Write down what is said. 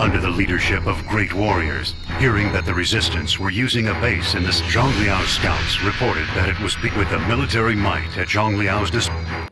under the leadership of great warriors. Hearing that the resistance were using a base in the Zhang Liao scouts reported that it was with the military might at Zhang Liao's disposal.